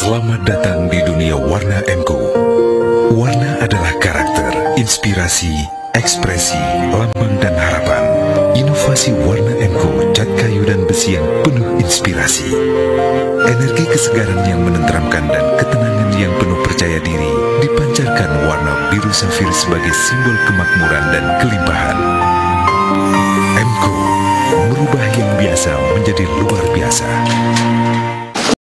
Selamat datang di dunia warna Emco. Warna adalah karakter, inspirasi, ekspresi, lambang dan harapan. Inovasi warna Emco, cat kayu dan besi yang penuh inspirasi. Energi kesegaran yang menenteramkan dan ketenangan yang penuh percaya diri dipancarkan warna biru safir sebagai simbol kemakmuran dan kelimpahan. Emco merubah yang biasa menjadi luar biasa.